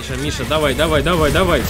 Миша, Миша, давай, давай, давай, давай.